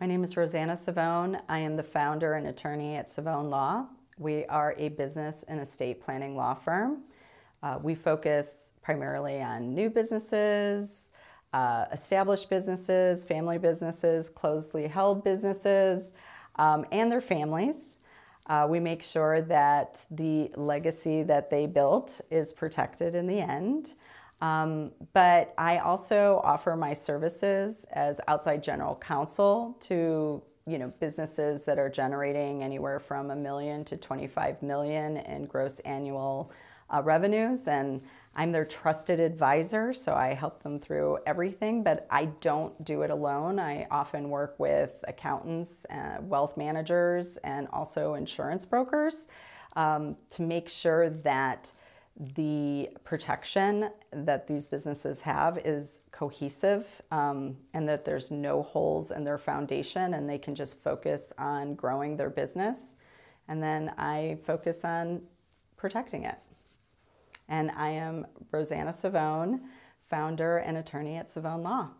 My name is Rosanna Savone. I am the founder and attorney at Savone Law. We are a business and estate planning law firm. Uh, we focus primarily on new businesses, uh, established businesses, family businesses, closely held businesses, um, and their families. Uh, we make sure that the legacy that they built is protected in the end. Um, but I also offer my services as outside general counsel to you know businesses that are generating anywhere from a million to 25 million in gross annual uh, revenues and I'm their trusted advisor, so I help them through everything, but I don't do it alone. I often work with accountants, uh, wealth managers, and also insurance brokers um, to make sure that the protection that these businesses have is cohesive um, and that there's no holes in their foundation and they can just focus on growing their business. And then I focus on protecting it. And I am Rosanna Savone, founder and attorney at Savone Law.